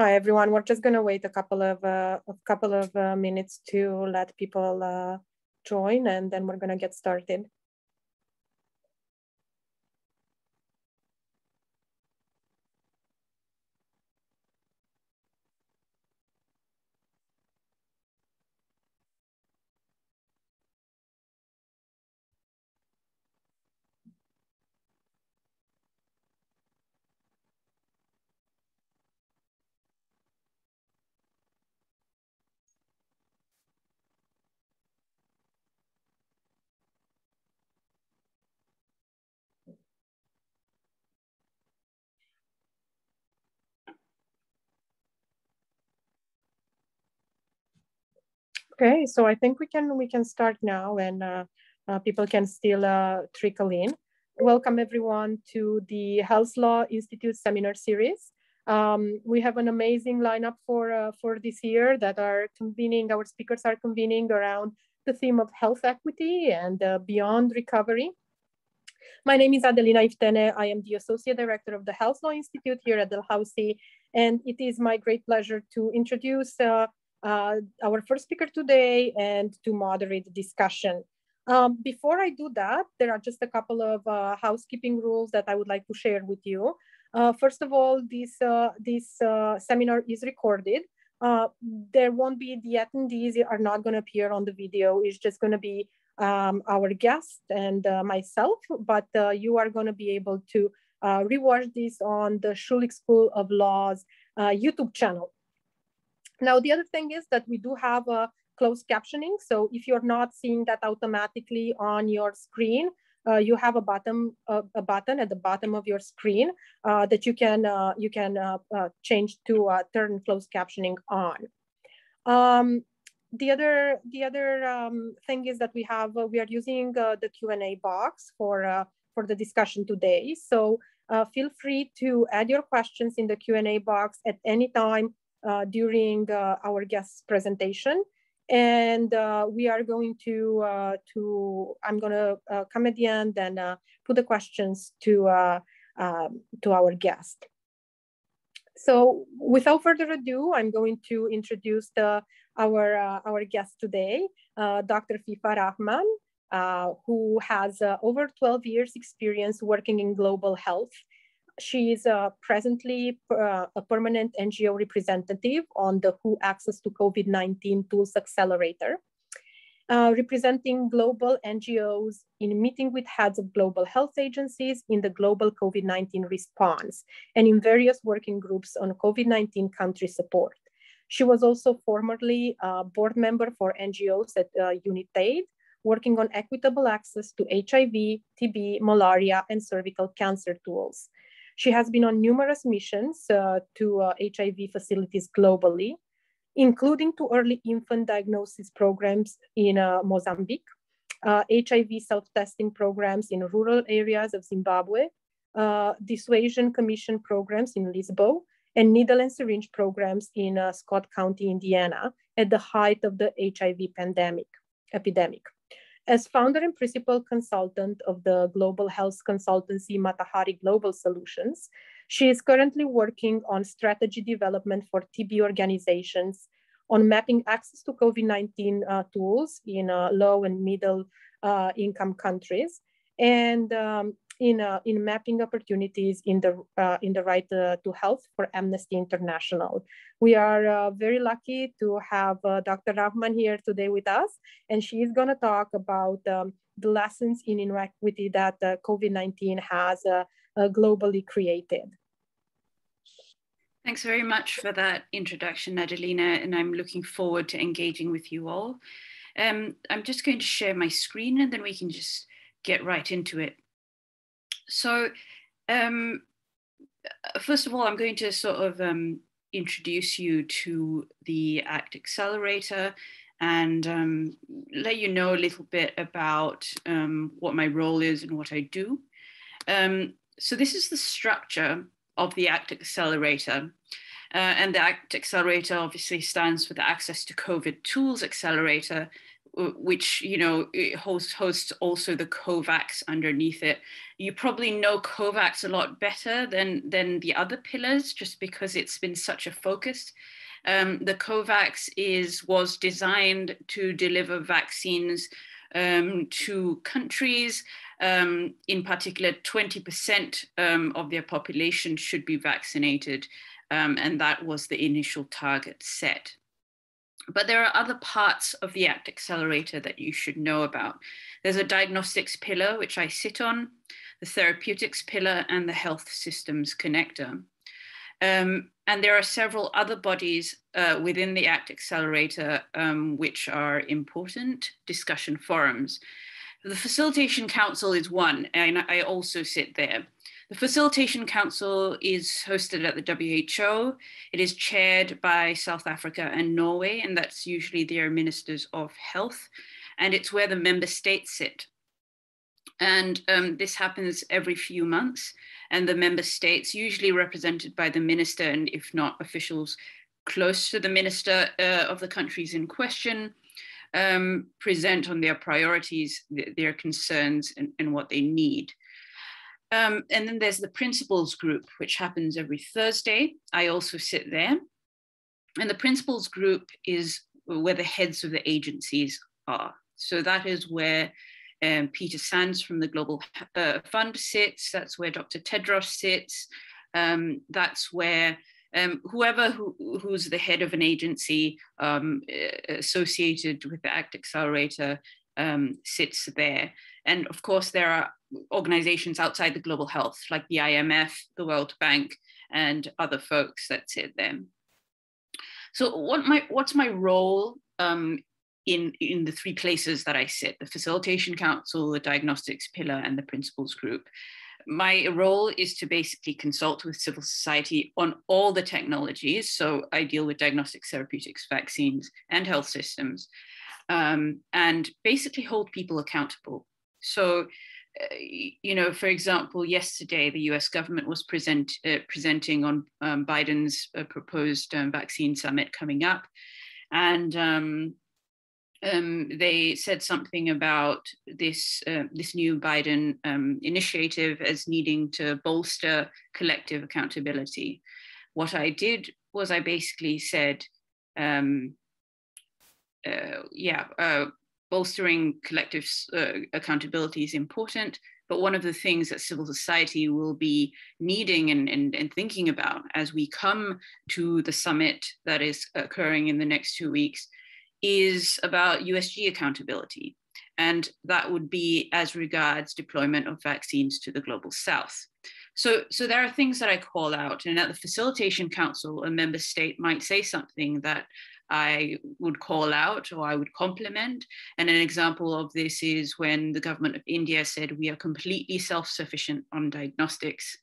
Hi everyone. We're just going to wait a couple of uh, a couple of uh, minutes to let people uh, join, and then we're going to get started. Okay, so I think we can we can start now, and uh, uh, people can still uh, trickle in. Welcome everyone to the Health Law Institute seminar series. Um, we have an amazing lineup for uh, for this year that are convening. Our speakers are convening around the theme of health equity and uh, beyond recovery. My name is Adelina Iftene. I am the Associate Director of the Health Law Institute here at Dalhousie, and it is my great pleasure to introduce uh, uh, our first speaker today and to moderate the discussion. Um, before I do that, there are just a couple of uh, housekeeping rules that I would like to share with you. Uh, first of all, this, uh, this uh, seminar is recorded. Uh, there won't be, the attendees are not gonna appear on the video. It's just gonna be um, our guest and myself, but you are gonna be able to rewatch this on the Schulich School of Law's YouTube channel. Now, the other thing is that we do have a closed captioning. So if you're not seeing that automatically on your screen, uh, you have a button a button at the bottom of your screen uh, that you can uh, you can uh, uh, change to turn closed captioning on. Um, the other the other um, thing is that we have we are using the Q and A box for for the discussion today. So feel free to add your questions in the Q and A box at any time during uh, our guest presentation. And uh, we are going to, to I'm gonna come at the end and put the questions to, um, to our guest. So without further ado, I'm going to introduce the, our, uh, our guest today, uh, Dr. Fifa Rahman, uh, who has over 12 years experience working in global health she is uh, presently uh, a permanent NGO representative on the WHO Access to COVID-19 Tools Accelerator, uh, representing global NGOs in meeting with heads of global health agencies in the global COVID-19 response and in various working groups on COVID-19 country support. She was also formerly a board member for NGOs at uh, UNITAID, working on equitable access to HIV, TB, malaria, and cervical cancer tools. She has been on numerous missions uh, to uh, HIV facilities globally, including to early infant diagnosis programs in uh, Mozambique, HIV uh, self-testing programs in rural areas of Zimbabwe, uh, dissuasion commission programs in Lisbon, and needle and syringe programs in uh, Scott County, Indiana, at the height of the HIV pandemic epidemic. As founder and principal consultant of the global health consultancy Matahari Global Solutions, she is currently working on strategy development for TB organizations, on mapping access to COVID-19 uh, tools in uh, low and middle uh, income countries, and um, in, uh, in mapping opportunities in the, uh, in the right uh, to health for Amnesty International. We are uh, very lucky to have uh, Dr. Rahman here today with us, and she is going to talk about um, the lessons in inequity that uh, COVID-19 has globally created. Thanks very much for that introduction, Adelina, and I'm looking forward to engaging with you all. Um, I'm just going to share my screen and then we can just get right into it. So, um, first of all, I'm going to sort of um, introduce you to the ACT Accelerator and um, let you know a little bit about um, what my role is and what I do. Um, so, this is the structure of the ACT Accelerator. Uh, and the ACT Accelerator obviously stands for the Access to COVID Tools Accelerator, which you know hosts hosts also the COVAX underneath it. You probably know COVAX a lot better than than the other pillars, just because it's been such a focus. Um, the COVAX is was designed to deliver vaccines um, to countries. Um, in particular, 20% um, of their population should be vaccinated, um, and that was the initial target set. But there are other parts of the ACT Accelerator that you should know about. There's a diagnostics pillar, which I sit on, the therapeutics pillar, and the health systems connector. Um, and there are several other bodies uh, within the ACT Accelerator um, which are important discussion forums. The Facilitation Council is one, and I also sit there. The Facilitation Council is hosted at the WHO. It is chaired by South Africa and Norway, and that's usually their ministers of health. And it's where the member states sit. And um, this happens every few months. And the member states, usually represented by the minister, and if not officials close to the minister uh, of the countries in question, um, present on their priorities, th their concerns, and, and what they need. Um, and then there's the principals group, which happens every Thursday. I also sit there. And the principals group is where the heads of the agencies are. So that is where um, Peter Sands from the Global uh, Fund sits. That's where Dr. Tedros sits. Um, that's where um, whoever who, who's the head of an agency um, associated with the ACT Accelerator um, sits there. And of course, there are organizations outside the global health, like the IMF, the World Bank, and other folks that sit there. So what my, what's my role um, in, in the three places that I sit, the Facilitation Council, the Diagnostics Pillar, and the Principals Group? My role is to basically consult with civil society on all the technologies. So I deal with diagnostics, therapeutics, vaccines, and health systems, um, and basically hold people accountable. So you know, for example, yesterday the U.S. government was present uh, presenting on um, Biden's uh, proposed um, vaccine summit coming up, and um, um they said something about this uh, this new Biden um, initiative as needing to bolster collective accountability. What I did was I basically said, uh, yeah uh, bolstering collective uh, accountability is important, but one of the things that civil society will be needing and, and, and, thinking about as we come to the summit that is occurring in the next two weeks is about USG accountability. And that would be as regards deployment of vaccines to the global south. So, so there are things that I call out, and at the Facilitation Council, a member state might say something that I would call out or I would compliment. And an example of this is when the government of India said we are completely self sufficient on diagnostics.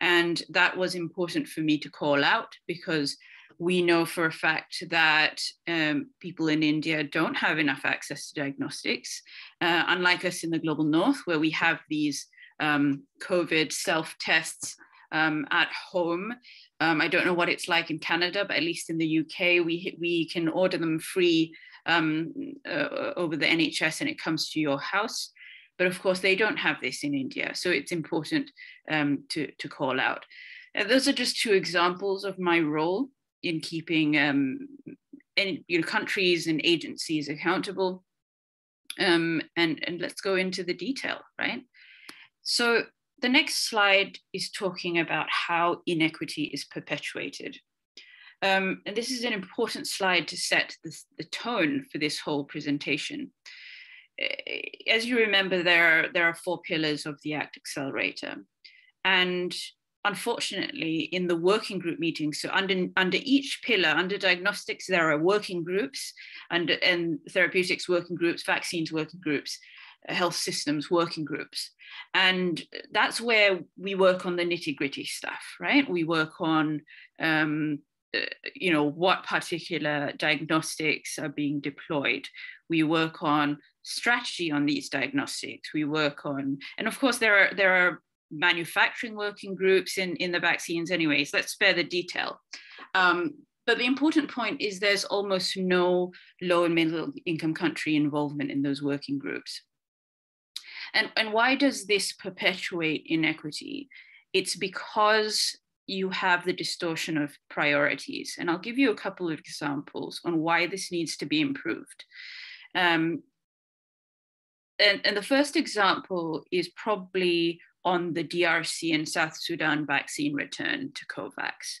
And that was important for me to call out because we know for a fact that um, people in India don't have enough access to diagnostics, uh, unlike us in the global north, where we have these um, COVID self tests um, at home. Um, I don't know what it's like in Canada, but at least in the UK, we, we can order them free um, uh, over the NHS and it comes to your house. But of course, they don't have this in India. So it's important um, to, to call out. Uh, those are just two examples of my role in keeping um, you know, countries and agencies accountable. Um, and, and let's go into the detail, right? So the next slide is talking about how inequity is perpetuated. Um, and this is an important slide to set the tone for this whole presentation. Eh, as you remember, there are, there are four pillars of the ACT Accelerator. And unfortunately, in the working group meetings, so under, under each pillar, under diagnostics, there are working groups, and, and therapeutics working groups, vaccines working groups, health systems working groups. And that's where we work on the nitty gritty stuff, right? We work on, um, uh, you know, what particular diagnostics are being deployed. We work on strategy on these diagnostics. We work on, and of course, there are there are manufacturing working groups in in the vaccines. Anyways, let's spare the detail. Um, but the important point is there's almost no low and middle income country involvement in those working groups. And, and why does this perpetuate inequity? It's because you have the distortion of priorities. And I'll give you a couple of examples on why this needs to be improved. Um, and, and the first example is probably on the DRC and South Sudan vaccine return to COVAX.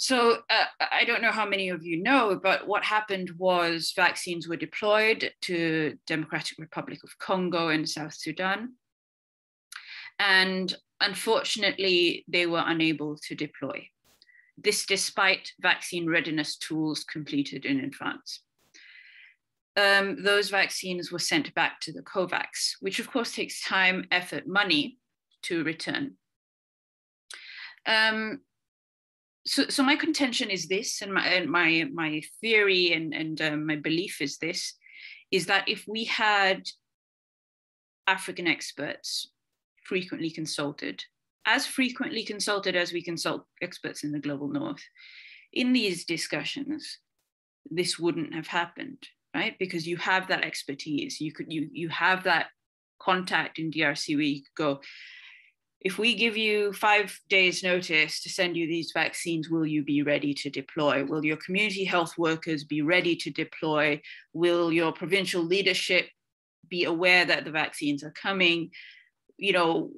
So uh, I don't know how many of you know, but what happened was vaccines were deployed to Democratic Republic of Congo and South Sudan. And unfortunately, they were unable to deploy. This despite vaccine readiness tools completed in advance. Um, those vaccines were sent back to the COVAX, which of course takes time, effort, money to return. Um, so, so my contention is this, and my and my my theory and and um, my belief is this, is that if we had African experts frequently consulted, as frequently consulted as we consult experts in the global north, in these discussions, this wouldn't have happened, right? Because you have that expertise, you could you you have that contact in DRC where you could go, if we give you five days notice to send you these vaccines will you be ready to deploy? Will your community health workers be ready to deploy? Will your provincial leadership be aware that the vaccines are coming? You know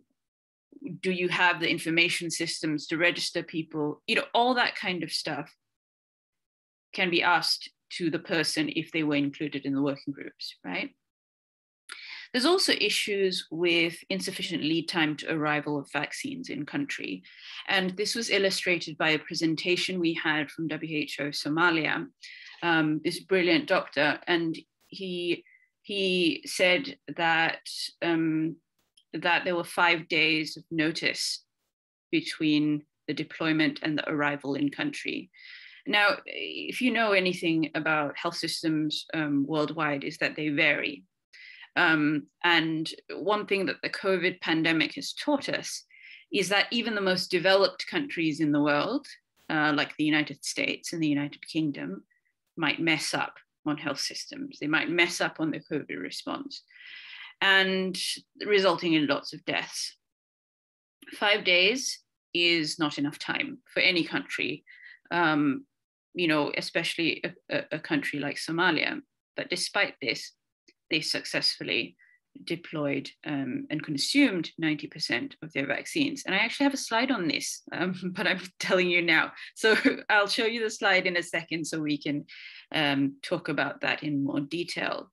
do you have the information systems to register people? You know all that kind of stuff can be asked to the person if they were included in the working groups right there's also issues with insufficient lead time to arrival of vaccines in country. And this was illustrated by a presentation we had from WHO Somalia, um, this brilliant doctor, and he, he said that, um, that there were five days of notice between the deployment and the arrival in country. Now, if you know anything about health systems um, worldwide, is that they vary. Um, and one thing that the COVID pandemic has taught us is that even the most developed countries in the world, uh, like the United States and the United Kingdom, might mess up on health systems. They might mess up on the COVID response, and resulting in lots of deaths. Five days is not enough time for any country, um, you know, especially a, a country like Somalia. But despite this, they successfully deployed um, and consumed 90% of their vaccines. And I actually have a slide on this, um, but I'm telling you now. So I'll show you the slide in a second so we can um, talk about that in more detail.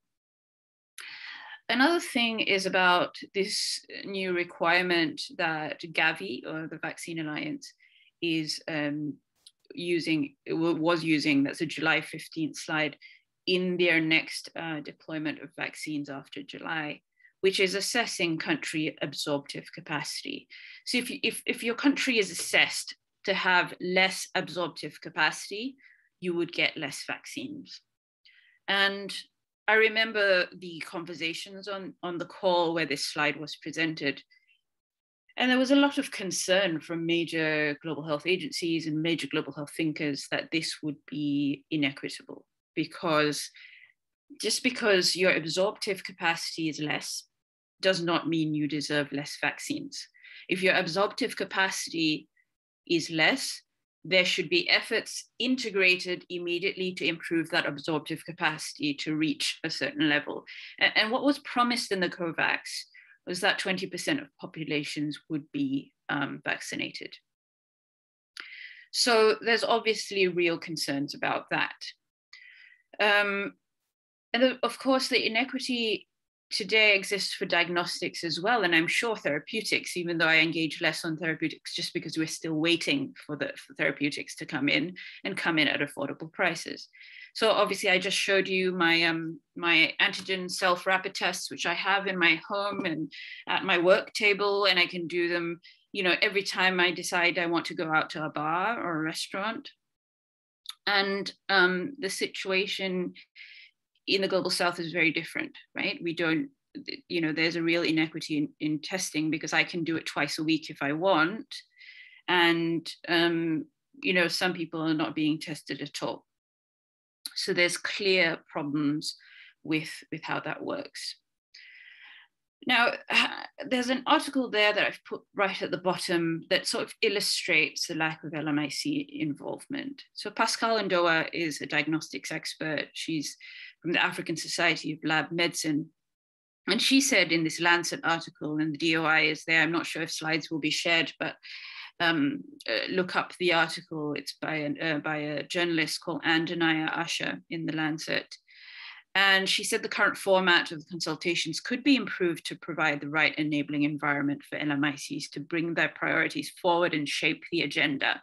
Another thing is about this new requirement that Gavi, or the Vaccine Alliance, is um, using, was using, that's a July 15th slide, in their next uh, deployment of vaccines after July, which is assessing country absorptive capacity. So if, you, if, if your country is assessed to have less absorptive capacity, you would get less vaccines. And I remember the conversations on, on the call where this slide was presented. And there was a lot of concern from major global health agencies and major global health thinkers that this would be inequitable because just because your absorptive capacity is less does not mean you deserve less vaccines. If your absorptive capacity is less, there should be efforts integrated immediately to improve that absorptive capacity to reach a certain level. And, what was promised in the COVAX was that 20% of populations would be um, vaccinated. So there's obviously real concerns about that. Um, and of course, the inequity today exists for diagnostics as well, and I'm sure therapeutics, even though I engage less on therapeutics just because we're still waiting for the for therapeutics to come in and come in at affordable prices. So obviously, I just showed you my um, my antigen self rapid tests, which I have in my home and at my work table, and I can do them. You know, every time I decide I want to go out to a bar or a restaurant, and um, the situation in the global south is very different, right? We don't, you know, there's a real inequity in, in testing because I can do it twice a week if I want. And um, you know, some people are not being tested at all. So there's clear problems with, with how that works. Now, there's an article there that I've put right at the bottom that sort of illustrates the lack of LMIC involvement. So Pascale Ondoa is a diagnostics expert. She's from the African Society of Lab Medicine. And she said in this Lancet article, and the DOI is there, I'm not sure if slides will be shared, but um, uh, look up the article. It's by, an, uh, by a journalist called Andanaya Asha in the Lancet. And she said the current format of the consultations could be improved to provide the right enabling environment for LMICs to bring their priorities forward and shape the agenda.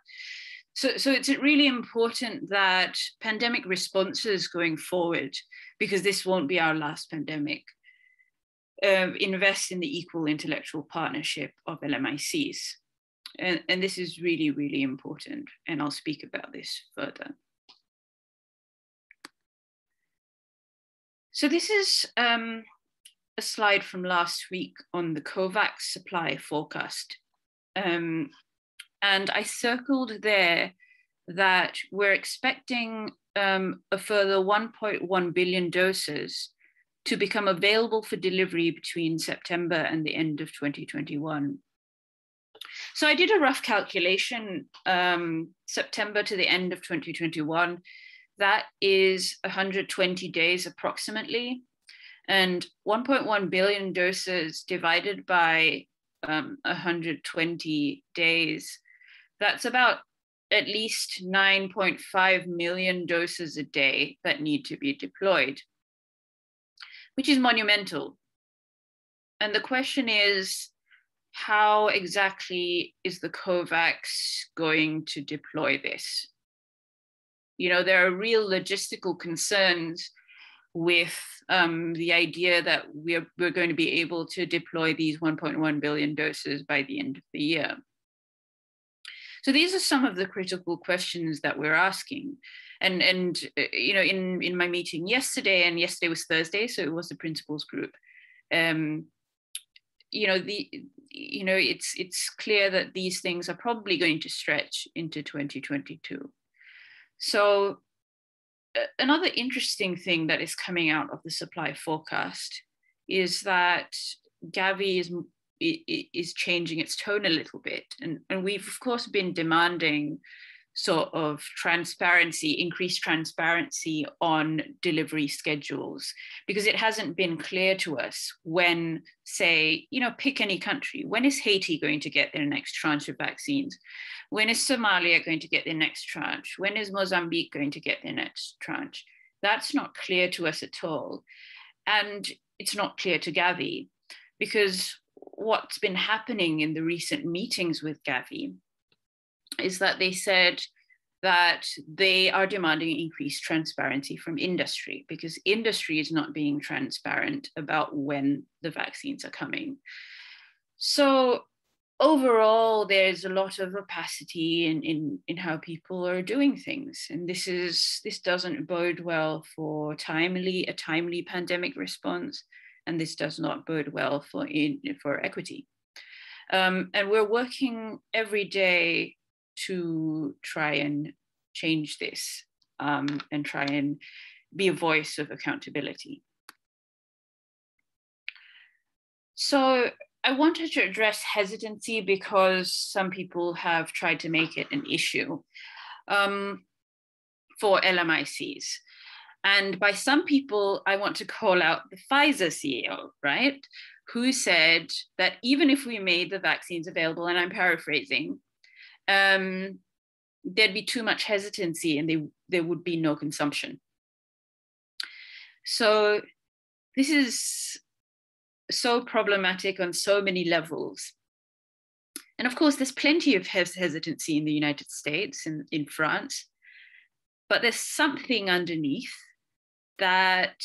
So, so it's really important that pandemic responses going forward, because this won't be our last pandemic, uh, invest in the equal intellectual partnership of LMICs. And, and this is really, really important. And I'll speak about this further. So this is um, a slide from last week on the COVAX supply forecast. Um, and I circled there that we're expecting um, a further 1.1 billion doses to become available for delivery between September and the end of 2021. So I did a rough calculation, um, September to the end of 2021, that is 120 days approximately. And 1.1 billion doses divided by um, 120 days, that's about at least 9.5 million doses a day that need to be deployed, which is monumental. And the question is, how exactly is the COVAX going to deploy this? You know there are real logistical concerns with um, the idea that we're, we're going to be able to deploy these 1.1 billion doses by the end of the year. So these are some of the critical questions that we're asking. And, and uh, you know, in, in my meeting yesterday, and yesterday was Thursday, so it was the principals group, um, you know, the, you know, it's, it's clear that these things are probably going to stretch into 2022. So another interesting thing that is coming out of the supply forecast is that Gavi is is changing its tone a little bit, and and we've of course been demanding sort of transparency, increased transparency on delivery schedules, because it hasn't been clear to us when, say, you know, pick any country. When is Haiti going to get their next tranche of vaccines? When is Somalia going to get their next tranche? When is Mozambique going to get their next tranche? That's not clear to us at all. And it's not clear to Gavi because what's been happening in the recent meetings with Gavi is that they said that they are demanding increased transparency from industry because industry is not being transparent about when the vaccines are coming. So overall, there's a lot of opacity in, in, in how people are doing things. And this is this doesn't bode well for timely, a timely pandemic response. And this does not bode well for in, for equity. Um, and we're working every day to try and change this um, and try and be a voice of accountability. So I wanted to address hesitancy because some people have tried to make it an issue um, for LMICs. And by some people, I want to call out the Pfizer CEO, right? Who said that even if we made the vaccines available, and I'm paraphrasing, um, there'd be too much hesitancy and they, there would be no consumption. So this is so problematic on so many levels. And of course, there's plenty of hes hesitancy in the United States and in France, but there's something underneath that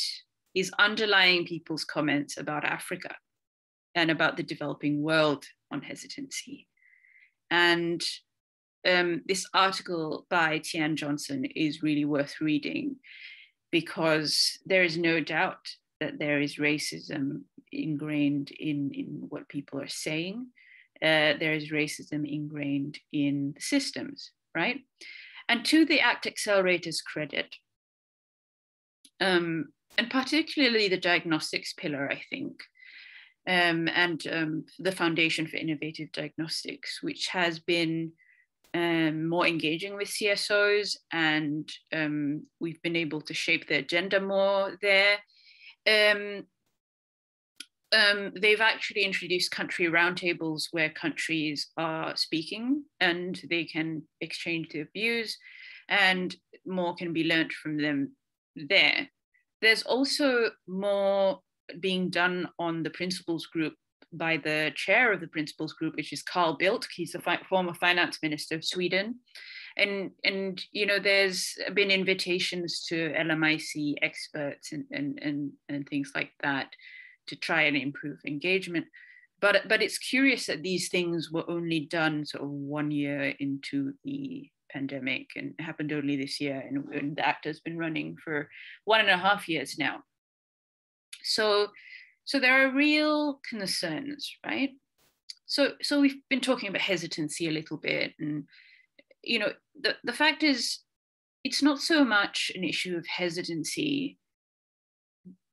is underlying people's comments about Africa and about the developing world on hesitancy. And um, this article by Tian Johnson is really worth reading because there is no doubt that there is racism ingrained in, in what people are saying. Uh, there is racism ingrained in the systems right? And to the ACT Accelerator's credit, um, and particularly the diagnostics pillar, I think, um, and um, the Foundation for Innovative Diagnostics, which has been um, more engaging with CSOs, and um, we've been able to shape the agenda more there. Um, um, they've actually introduced country roundtables where countries are speaking and they can exchange their views, and more can be learnt from them there. There's also more being done on the principals group by the chair of the principals group, which is Carl Bildt. He's a fi- former finance minister of Sweden. And, and you know there's been invitations to LMIC experts and, and, and, and things like that to try and improve engagement. But, but it's curious that these things were only done sort of one year into the pandemic and happened only this year. And, and the ACT has been running for one and a half years now. So, so there are real concerns, right? So, so we've been talking about hesitancy a little bit, and you know, the, the fact is, it's not so much an issue of hesitancy,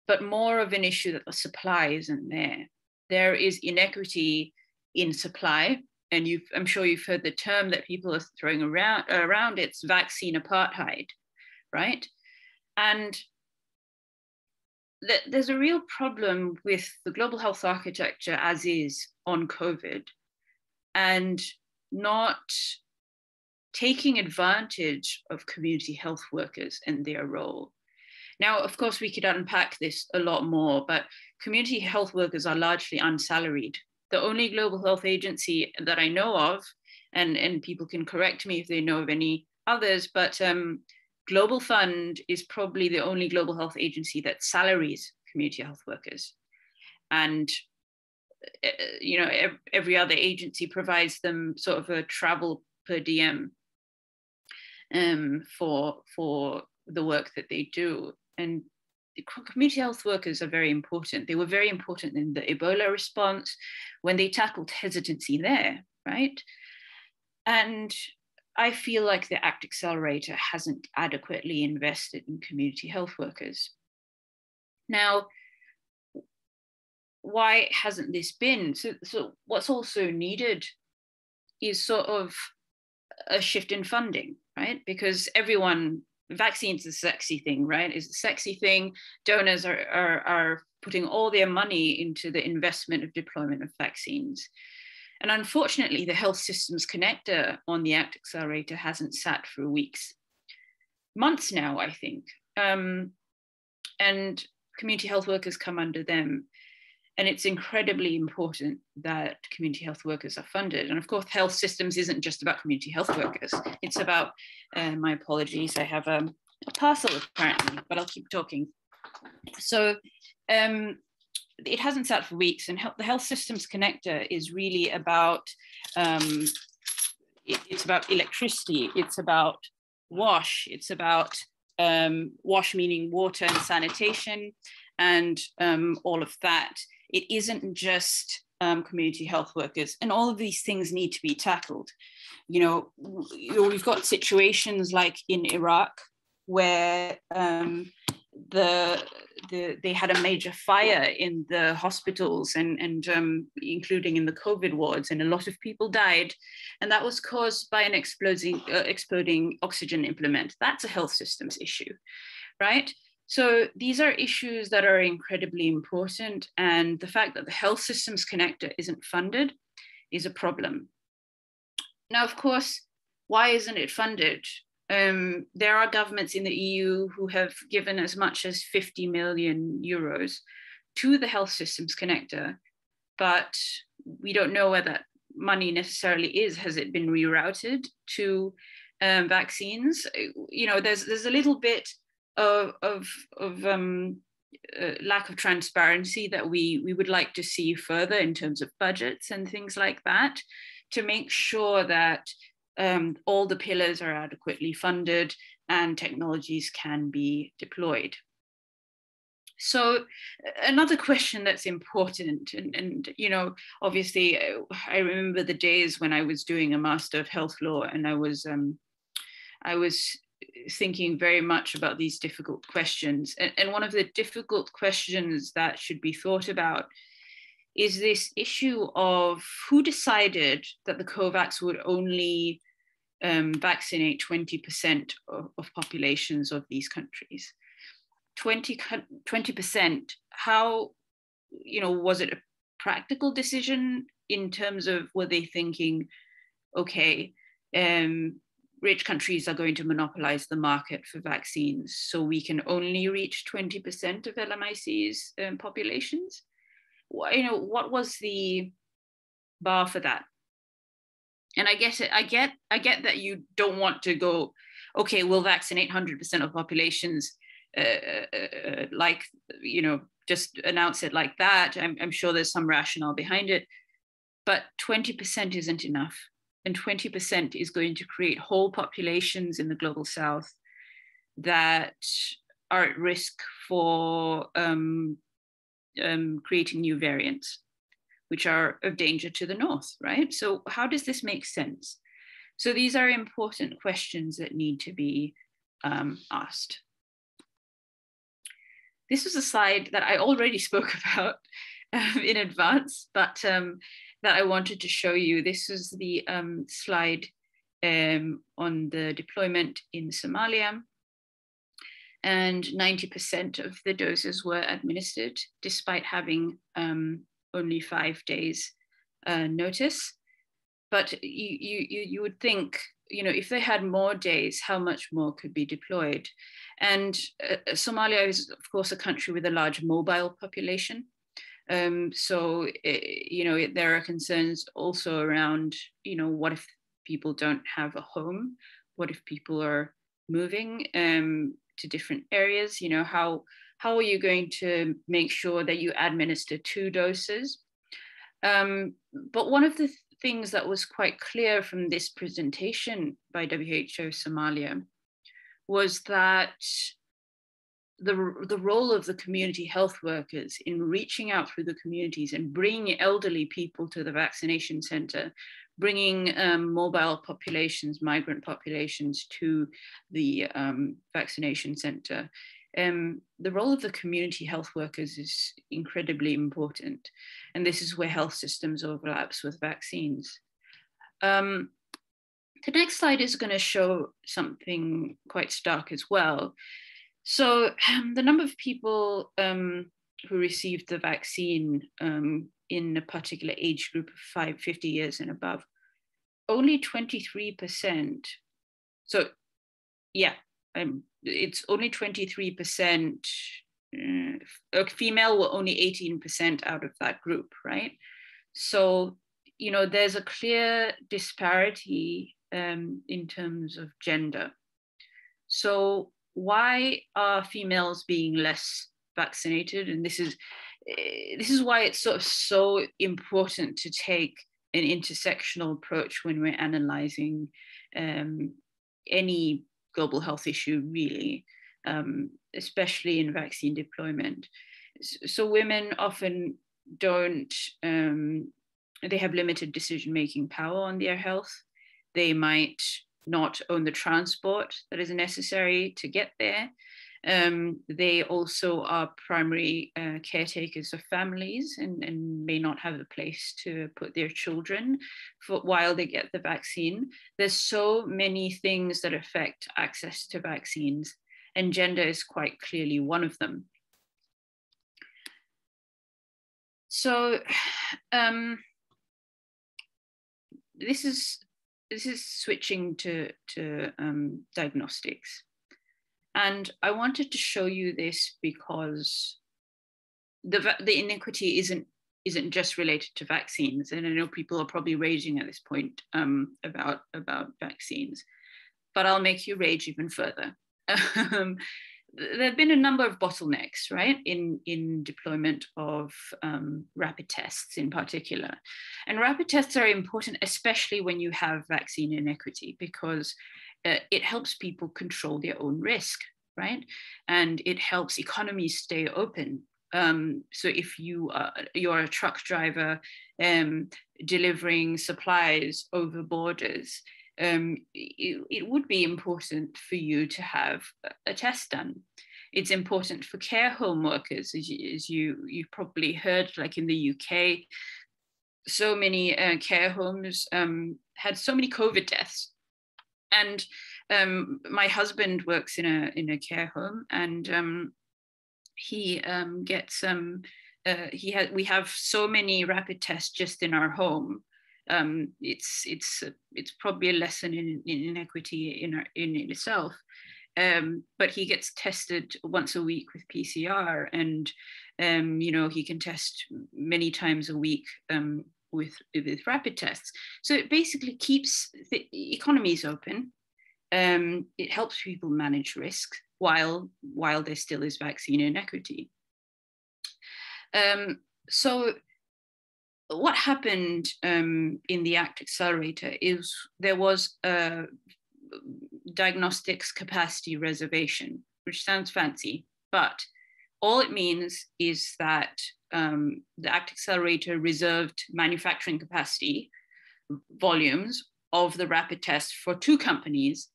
but more of an issue that the supply isn't there. There is inequity in supply, and you've, I'm sure you've heard the term that people are throwing around around it's vaccine apartheid, right? And that there's a real problem with the global health architecture as is on COVID and not taking advantage of community health workers and their role. Now, of course, we could unpack this a lot more, but community health workers are largely unsalaried. The only global health agency that I know of, and, and people can correct me if they know of any others, but um, Global Fund is probably the only global health agency that salaries community health workers. And uh, you know, every other agency provides them sort of a travel per diem um, for for the work that they do. And community health workers are very important. They were very important in the Ebola response when they tackled hesitancy there, right? And I feel like the ACT Accelerator hasn't adequately invested in community health workers. Now, why hasn't this been? So, so what's also needed is sort of a shift in funding, right? Because everyone, vaccines is a sexy thing, right? Is a sexy thing. Donors are, are, are putting all their money into the investment of deployment of vaccines. And unfortunately, the health systems connector on the ACT Accelerator hasn't sat for weeks, months now, I think. Um, and community health workers come under them. And it's incredibly important that community health workers are funded. And of course, health systems isn't just about community health workers. It's about, uh, my apologies, I have um, a parcel apparently, but I'll keep talking. So um, it hasn't sat for weeks, and the health systems connector is really about um, it, it's about electricity, it's about wash, it's about um, wash meaning water and sanitation, and um, all of that. It isn't just um, community health workers, and all of these things need to be tackled. You know, we've got situations like in Iraq where um, the, the they had a major fire in the hospitals and and um, including in the COVID wards, and a lot of people died, and that was caused by an exploding uh, exploding oxygen implement. That's a health systems issue, right? So these are issues that are incredibly important, and the fact that the health systems connector isn't funded is a problem. Now, of course, why isn't it funded? Um, there are governments in the EU who have given as much as 50 million euros to the health systems connector, but we don't know where that money necessarily is. Has it been rerouted to um, vaccines? You know, there's there's a little bit of of, of um, uh, lack of transparency that we we would like to see further in terms of budgets and things like that to make sure that um, all the pillars are adequately funded and technologies can be deployed. So another question that's important, and, and, you know, obviously, uh, I remember the days when I was doing a Master of Health Law, and I was um, I was thinking very much about these difficult questions. And, and one of the difficult questions that should be thought about is this issue of who decided that the COVAX would only um, vaccinate 20% of, of, populations of these countries. 20, 20%, how, you know, was it a practical decision in terms of were they thinking, okay, um, rich countries are going to monopolize the market for vaccines, so we can only reach 20% of LMIC's um, populations? You know, what was the bar for that? And I get it. I get. I get that you don't want to go. Okay, we'll vaccinate 100% of populations. Uh, uh, uh, like you know, just announce it like that. I'm, I'm sure there's some rationale behind it, but 20% isn't enough and 20% is going to create whole populations in the global south that are at risk for um, um, creating new variants, which are of danger to the north, right? So, how does this make sense? So, these are important questions that need to be um, asked. This was a slide that I already spoke about um, in advance, but um, that I wanted to show you. This was the um, slide um, on the deployment in Somalia. And 90% of the doses were administered despite having um, only five days uh, notice. But you, you, you would think, you know, if they had more days, how much more could be deployed? And uh, Somalia is, of course, a country with a large mobile population. Um, so, it, eh, you know, it, there are concerns also around, you know, what if people don't have a home? What if people are moving um, to different areas? You know, how how are you going to make sure that you administer two doses? Um, but one of the th- things that was quite clear from this presentation by WHO Somalia was that the, the role of the community health workers in reaching out through the communities and bringing elderly people to the vaccination center, bringing um, mobile populations, migrant populations to the um, vaccination center. Um, the role of the community health workers is incredibly important. And this is where health systems overlaps with vaccines. Um, the next slide is going to show something quite stark as well. So um, the number of people um, who received the vaccine um, in a particular age group of five, 50 years and above, only 23%. So yeah, um, it's only 23%. Uh, female were only 18% out of that group, right? So, you know, there's a clear disparity um, in terms of gender. So why are females being less vaccinated? And this is eh, this is why it's sort of so important to take an intersectional approach when we're analyzing um, any global health issue, really, um, especially in vaccine deployment. So women often don't, um, they have limited decision making power on their health. They might not own the transport that is necessary to get there. Um, they also are primary uh, caretakers of families and, and, may not have a place to put their children for, while they get the vaccine. There's so many things that affect access to vaccines, and gender is quite clearly one of them. So, um, this is this is switching to, to um, diagnostics. And I wanted to show you this because the, the inequity isn't, isn't just related to vaccines. And I know people are probably raging at this point um, about, about vaccines, but I'll make you rage even further. Um, there have been a number of bottlenecks, right, in, in deployment of um, rapid tests in particular. And rapid tests are important, especially when you have vaccine inequity, because uh, it helps people control their own risk, right? And it helps economies stay open. Um, so if you are, you're a truck driver um, delivering supplies over borders, um, it, it, would be important for you to have a test done. It's important for care home workers, as you, as you you've probably heard, like in the UK, so many uh, care homes um, had so many COVID deaths, and um, my husband works in a in a care home, and um, he um, gets um, uh, he had we have so many rapid tests just in our home um, it's it's it's probably a lesson in, in inequity in in itself. Um, but he gets tested once a week with PCR, and um, you know he can test many times a week with with rapid tests. So it basically keeps the economies open. Um, it helps people manage risk while while there still is vaccine inequity. Um, so what happened um, in the ACT Accelerator is there was a diagnostics capacity reservation, which sounds fancy, but all it means is that um, the ACT Accelerator reserved manufacturing capacity volumes of the rapid test for two companies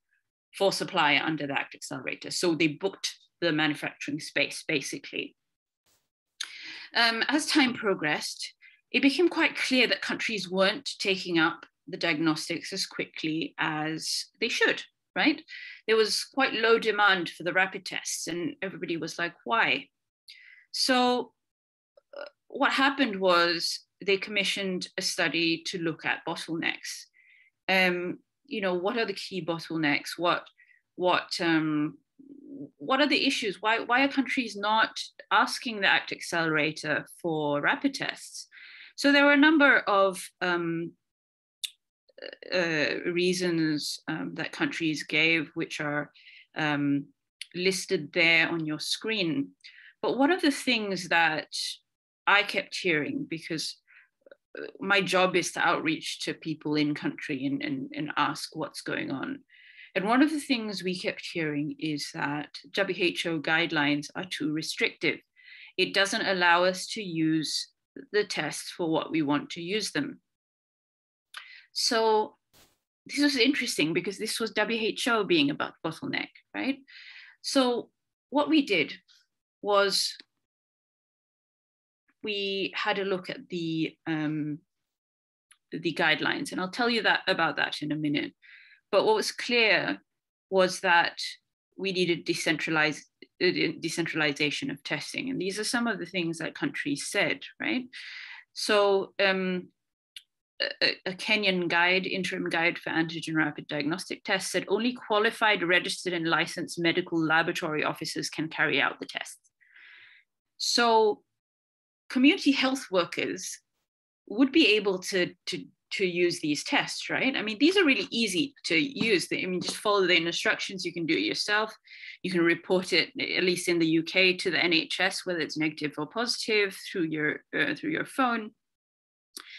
for supply under the ACT Accelerator. So they booked the manufacturing space basically. Um, as time progressed, it became quite clear that countries weren't taking up the diagnostics as quickly as they should, right? There was quite low demand for the rapid tests, and everybody was like, why? So, uh, what happened was they commissioned a study to look at bottlenecks. Um, you know, what are the key bottlenecks? What, what, um, what are the issues? Why, why are countries not asking the ACT Accelerator for rapid tests? So there were a number of um, uh, reasons um, that countries gave, which are um, listed there on your screen. But one of the things that I kept hearing, because uh, my job is to outreach to people in country and, and, and ask what's going on. And one of the things we kept hearing is that WHO guidelines are too restrictive. It doesn't allow us to use the tests for what we want to use them. So this was interesting because this was WHO being about bottleneck, right? So what we did was we had a look at the um, the guidelines, and I'll tell you that about that in a minute. But what was clear was that we needed decentralized decentralization of testing. And these are some of the things that countries said, right? So um, a, a, Kenyan guide, interim guide for antigen rapid diagnostic tests said only qualified, registered and licensed medical laboratory officers can carry out the tests. So community health workers would be able to, to to use these tests, right? I mean, these are really easy to use. I mean, just follow the instructions. You can do it yourself. You can report it, at least in the UK, to the NHS, whether it's negative or positive, through your uh, through your phone.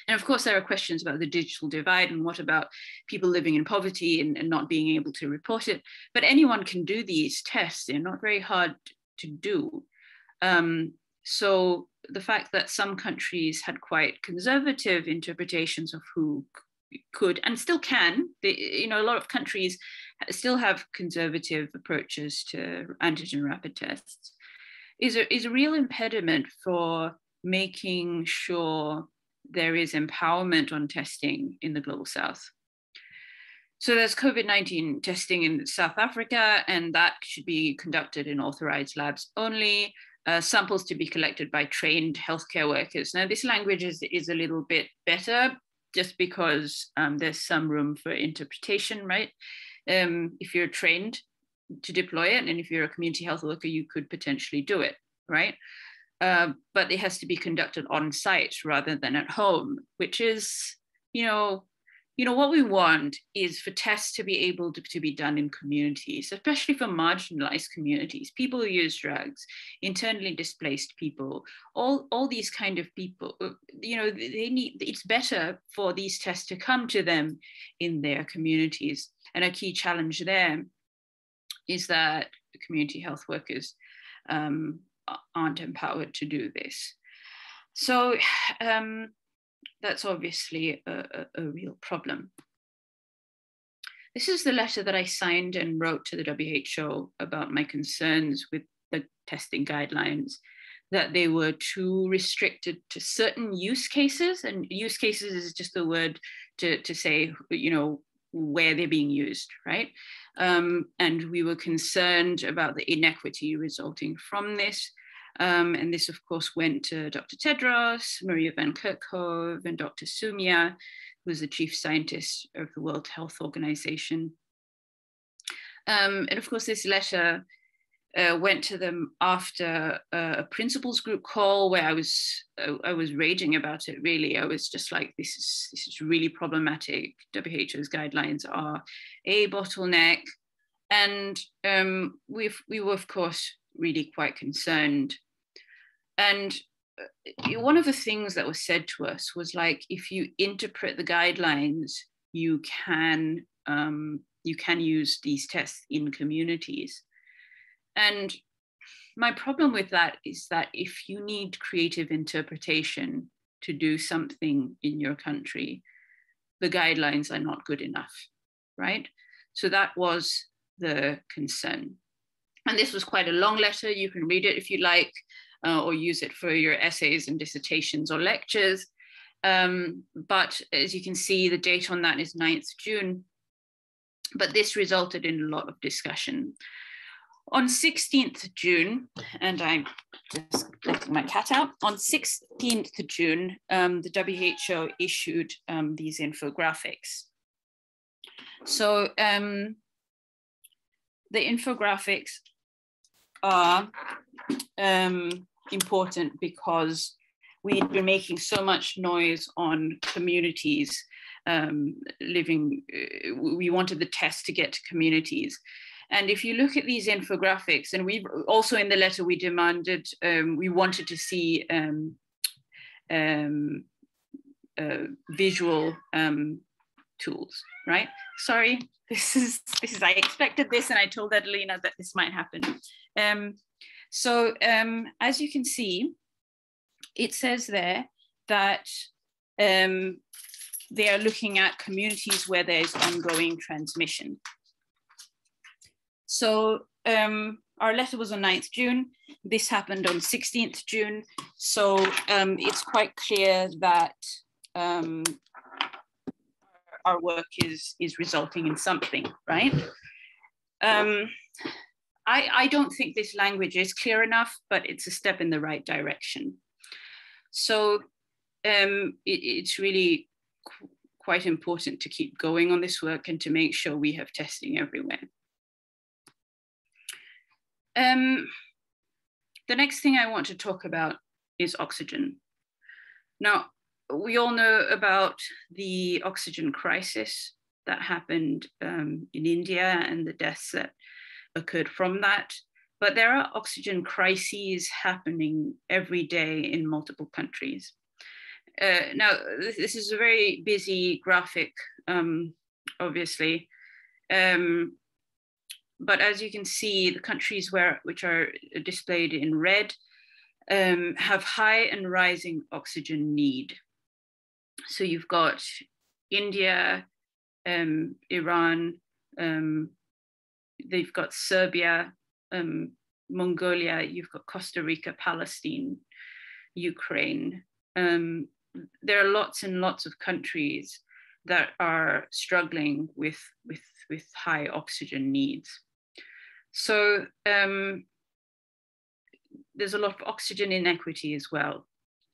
And of course, there are questions about the digital divide and what about people living in poverty and, and not being able to report it. But anyone can do these tests. They're not very hard to do. Um, so the fact that some countries had quite conservative interpretations of who could and still can, they, you know, a lot of countries still have conservative approaches to antigen rapid tests, is a, is a real impediment for making sure there is empowerment on testing in the global south. So there's COVID 19 testing in South Africa, and that should be conducted in authorized labs only uh, samples to be collected by trained healthcare workers. Now, this language is, is a little bit better just because um, there's some room for interpretation, right? Um, if you're trained to deploy it, and if you're a community health worker, you could potentially do it, right? Uh, but it has to be conducted on site rather than at home, which is, you know, you know what we want is for tests to be able to, to be done in communities especially for marginalized communities people who use drugs internally displaced people all all these kind of people you know they need it's better for these tests to come to them in their communities. And a key challenge there is that community health workers um, aren't empowered to do this so um, that's obviously a, a, a real problem. this is the letter that I signed and wrote to the WHO about my concerns with the testing guidelines, that they were too restricted to certain use cases. And use cases is just the word to, to say, you know, where they're being used, right? Um, and we were concerned about the inequity resulting from this. Um, and this, of course, went to Dr. Tedros, Maria Van Kerkhove, and Dr. Soumya, who is the chief scientist of the World Health Organization. Um, and of course, this letter uh, went to them after uh, a principals group call where I was uh, I was raging about it. Really, I was just like, this is this is really problematic. WHO's guidelines are a bottleneck, and um, we we were of course really quite concerned. And uh, one of the things that was said to us was like, if you interpret the guidelines, you can um, you can use these tests in communities. And my problem with that is that if you need creative interpretation to do something in your country, the guidelines are not good enough, right? So that was the concern. And this was quite a long letter. You can read it if you like, uh, or use it for your essays and dissertations or lectures. Um, but as you can see, the date on that is 9th June. But this resulted in a lot of discussion. On 16th June, and I'm just letting my cat out, on 16th June, um, the WHO issued um, these infographics. So um, the infographics are um, important because we'd been making so much noise on communities um, living, uh, we wanted the test to get to communities. And if you look at these infographics, and we also in the letter we demanded, um, we wanted to see um, um, uh, visual um, tools, right? Sorry, this is this is I expected this, and I told Adelina that this might happen. Um, so um, as you can see, it says there that they are looking at communities where there's ongoing transmission. So um, our letter was on 9th June. This happened on 16th June. So um, it's quite clear that um, our work is, is resulting in something, right? Um, I, I don't think this language is clear enough, but it's a step in the right direction. So um, it, it's really qu quite important to keep going on this work and to make sure we have testing everywhere. Um, the next thing I want to talk about is oxygen. Now, we all know about the oxygen crisis that happened um, in India and the deaths that occurred from that. But there are oxygen crises happening every day in multiple countries. Uh, now, this is a very busy graphic, um, obviously. Um, but as you can see, the countries where, which are displayed in red um, have high and rising oxygen need. So you've got India, um, Iran, um, they've got Serbia, um, Mongolia, you've got Costa Rica, Palestine, Ukraine. Um, there are lots and lots of countries that are struggling with, with, with high oxygen needs. So um, there's a lot of oxygen inequity as well.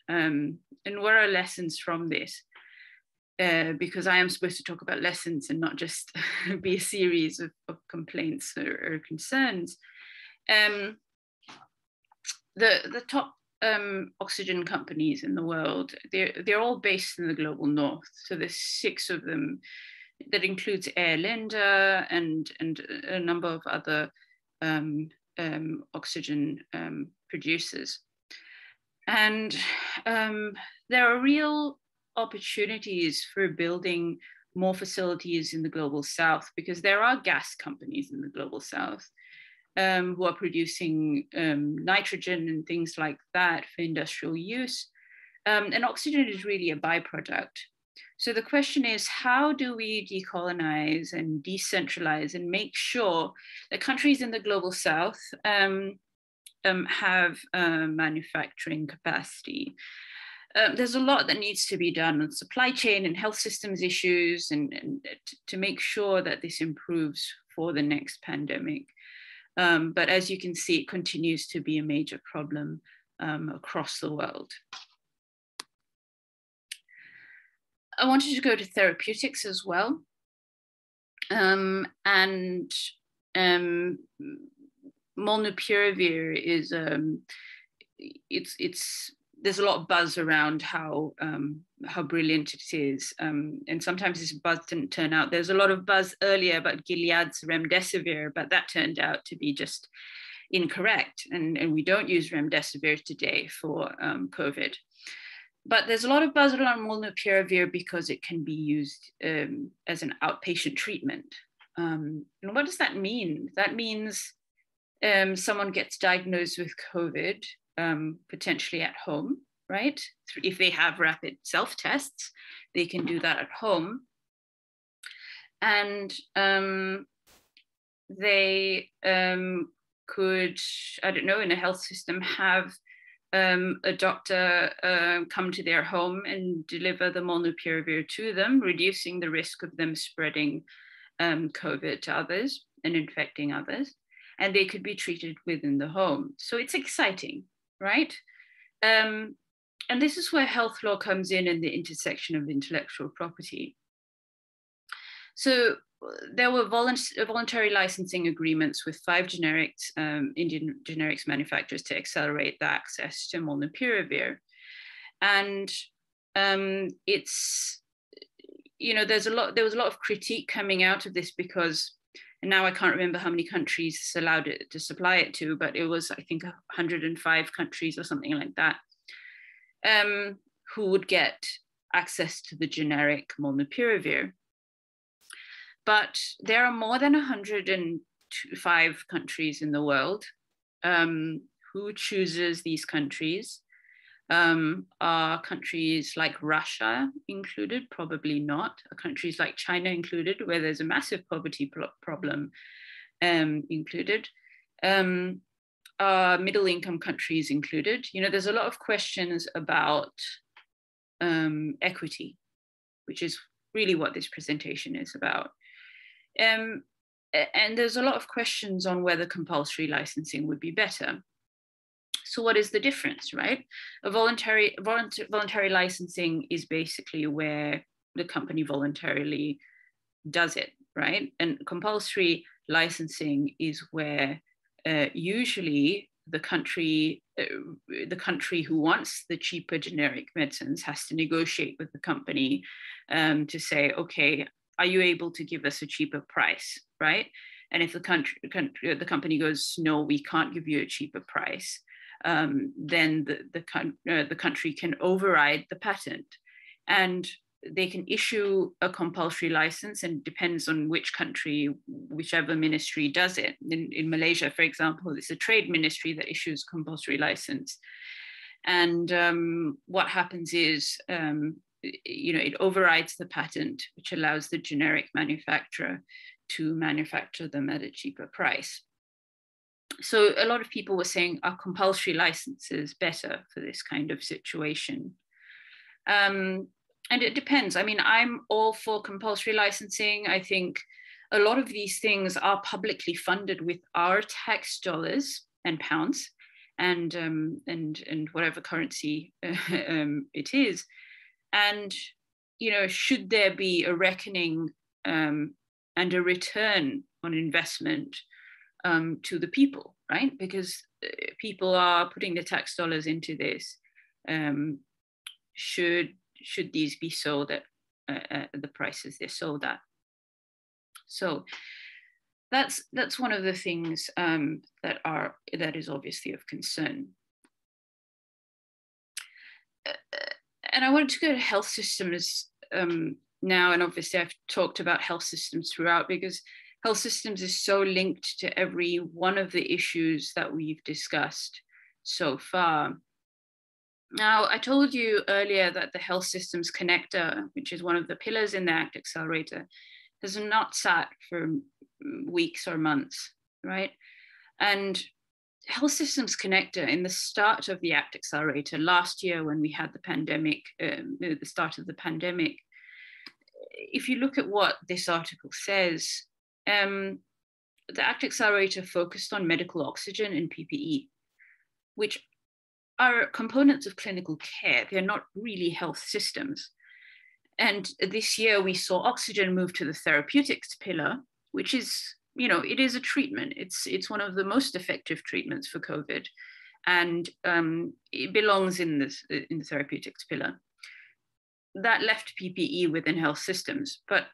Um, and what are lessons from this? Uh, because I am supposed to talk about lessons and not just be a series of, of complaints or, or concerns. Um, the, the top um, oxygen companies in the world, they're, they're all based in the global north. So there's six of them that includes Air Linda and, and a number of other um, um, oxygen um, producers. And um, there are real opportunities for building more facilities in the global south because there are gas companies in the global south um, who are producing um, nitrogen and things like that for industrial use. Um, and oxygen is really a byproduct. So the question is how do we decolonize and decentralize and make sure that countries in the global south um, um, have uh, manufacturing capacity? Um, there's a lot that needs to be done on supply chain and health systems issues and, and to make sure that this improves for the next pandemic. Um, but as you can see, it continues to be a major problem um, across the world. I wanted to go to therapeutics as well. Um, and um, molnupiravir is um, it's it's there's a lot of buzz around how um, how brilliant it is, um, and sometimes this buzz didn't turn out. There's a lot of buzz earlier about Gilead's remdesivir, but that turned out to be just incorrect, and, and we don't use remdesivir today for um, COVID. But there's a lot of buzz around molnupiravir because it can be used um, as an outpatient treatment. Um, and what does that mean? That means um, someone gets diagnosed with COVID um, potentially at home, right? If they have rapid self tests, they can do that at home. And um, they um, could, I don't know, in a health system, have um, a doctor uh, come to their home and deliver the molnupiravir to them, reducing the risk of them spreading um, COVID to others and infecting others. And they could be treated within the home. So it's exciting right? Um, and this is where health law comes in and the intersection of intellectual property. So there were voluntary licensing agreements with five generics, um, Indian generics manufacturers to accelerate the access to molnupiravir. And um, it's, you know, there's a lot, there was a lot of critique coming out of this because and now I can't remember how many countries allowed it to supply it to, but it was I think 105 countries or something like that, um, who would get access to the generic molnupiravir. But there are more than 105 countries in the world. Um, who chooses these countries? Um, are countries like Russia included? Probably not. Are countries like China included, where there's a massive poverty problem um, included? Um, are middle income countries included? You know, there's a lot of questions about um, equity, which is really what this presentation is about. Um, and there's a lot of questions on whether compulsory licensing would be better. So what is the difference, right? A voluntary, voluntary, voluntary licensing is basically where the company voluntarily does it, right? And compulsory licensing is where uh, usually the country uh, the country who wants the cheaper generic medicines has to negotiate with the company um, to say okay are you able to give us a cheaper price right and if the country, country the company goes no we can't give you a cheaper price um, then the, the, uh, the country can override the patent. And they can issue a compulsory license and depends on which country, whichever ministry does it. In, in Malaysia, for example, it's a trade ministry that issues compulsory license. And um, what happens is, um, you know, it overrides the patent, which allows the generic manufacturer to manufacture them at a cheaper price. So a lot of people were saying are compulsory licenses better for this kind of situation? Um, and it depends. I mean i'm all for compulsory licensing. I think a lot of these things are publicly funded with our tax dollars and pounds and um, and and whatever currency um, it is and you know should there be a reckoning um, and a return on investment um, to the people, right? Because uh, people are putting the tax dollars into this. Um, should should these be sold at uh, uh, the prices they're sold at? So that's that's one of the things um, that are that is obviously of concern. Uh, and I wanted to go to health systems um, now, and obviously I've talked about health systems throughout because health systems is so linked to every one of the issues that we've discussed so far. Now, I told you earlier that the health systems connector, which is one of the pillars in the ACT Accelerator, has not sat for weeks or months, right? And health systems connector in the start of the ACT Accelerator last year when we had the pandemic, um, the start of the pandemic, if you look at what this article says, um, the ACT Accelerator focused on medical oxygen and PPE, which are components of clinical care. They're not really health systems. And this year we saw oxygen move to the therapeutics pillar, which is, you know, it is a treatment. It's, it's one of the most effective treatments for COVID. And um, it belongs in, this, in the therapeutics pillar. That left PPE within health systems. But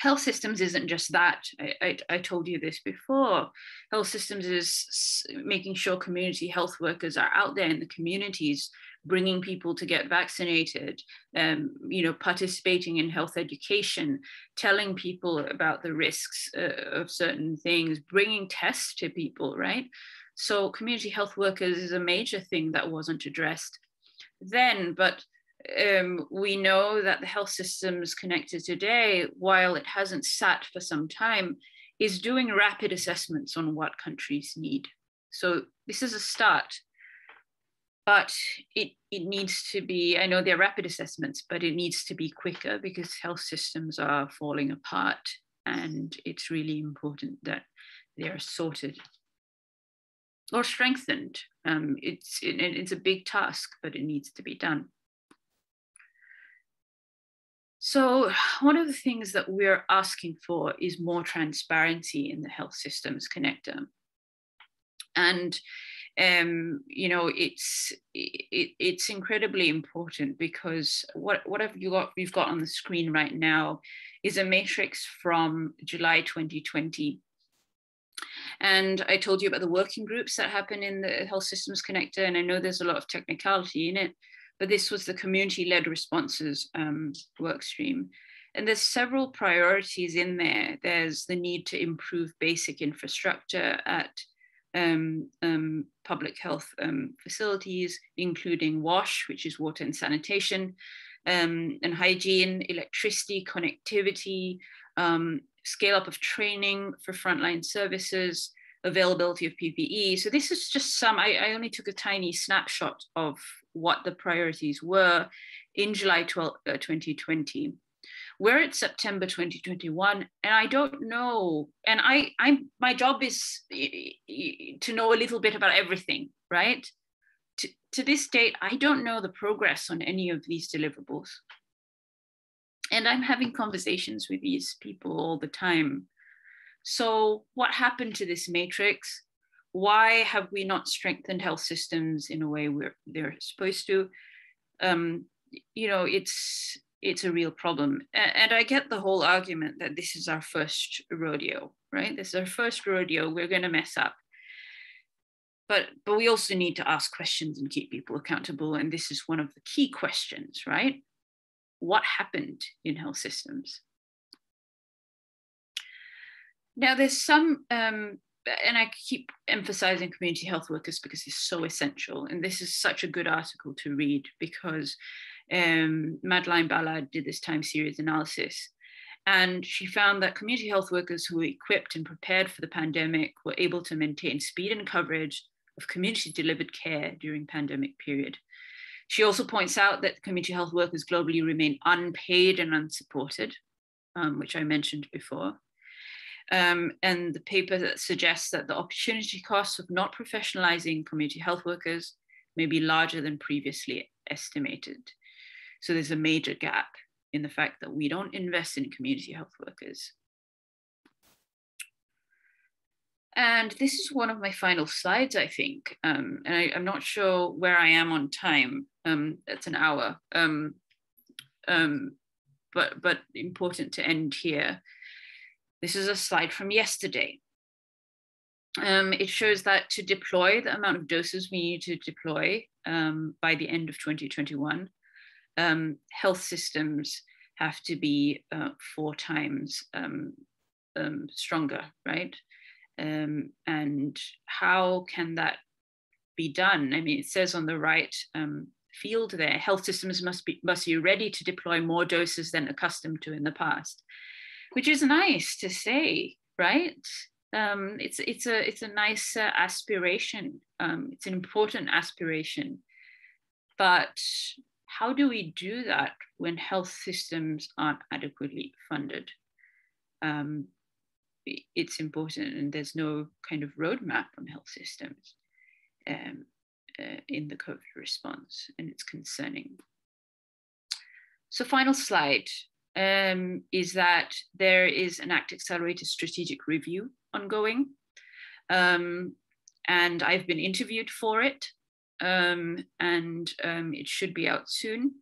health systems isn't just that. I, I, I, told you this before. Health systems is making sure community health workers are out there in the communities, bringing people to get vaccinated, um, you know, participating in health education, telling people about the risks uh, of certain things, bringing tests to people, right? So community health workers is a major thing that wasn't addressed then, but um, we know that the health systems connector today, while it hasn't sat for some time, is doing rapid assessments on what countries need. So this is a start, but it, it needs to be, I know they're rapid assessments, but it needs to be quicker because health systems are falling apart and it's really important that they are sorted or strengthened. Um, it's, it, it's a big task, but it needs to be done. So, one of the things that we're asking for is more transparency in the health systems connector. And um, you know, it's it, it's incredibly important because what what have you got you've got on the screen right now is a matrix from July 2020. And I told you about the working groups that happen in the health systems connector, and I know there's a lot of technicality in it but this was the community-led responses um, work stream. And there's several priorities in there. There's the need to improve basic infrastructure at public health um, facilities, including WASH, which is water and sanitation, um, and hygiene, electricity, connectivity, um, scale up of training for frontline services, availability of PPE. So this is just some, I, I only took a tiny snapshot of what the priorities were in July 12, uh, 2020. We're at September 2021, and I don't know. And I, I'm my job is to know a little bit about everything, right? To, to this date, I don't know the progress on any of these deliverables. And I'm having conversations with these people all the time. So, what happened to this matrix? why have we not strengthened health systems in a way where they're supposed to? Um, you know, it's it's a real problem. And I get the whole argument that this is our first rodeo, right? This is our first rodeo. We're going to mess up. But, but we also need to ask questions and keep people accountable. And this is one of the key questions, right? What happened in health systems? Now, there's some um, and I keep emphasizing community health workers because it's so essential. And this is such a good article to read because um, Madeleine Ballard did this time series analysis. And she found that community health workers who were equipped and prepared for the pandemic were able to maintain speed and coverage of community delivered care during pandemic period. She also points out that community health workers globally remain unpaid and unsupported, um, which I mentioned before um, and the paper suggests that the opportunity costs of not professionalizing community health workers may be larger than previously estimated. So there's a major gap in the fact that we don't invest in community health workers. And this is one of my final slides, I think. Um, and I, am not sure where I am on time. Um, it's an hour. Um, um, but, but important to end here. This is a slide from yesterday. Um, it shows that to deploy the amount of doses we need to deploy um, by the end of 2021, um, health systems have to be uh, four times um, um, stronger, right? Um, and how can that be done. I mean, it says on the right um, field there, health systems must be must be ready to deploy more doses than accustomed to in the past, which is nice to say, right? Um, it's it's a it's a nice uh, aspiration. Um, it's an important aspiration, but how do we do that when health systems aren't adequately funded? Um, it's important, and there's no kind of roadmap on health systems um, uh, in the COVID response, and it's concerning. So, final slide um, is that there is an ACT Accelerator strategic review ongoing, um, and I've been interviewed for it um, and um, it should be out soon.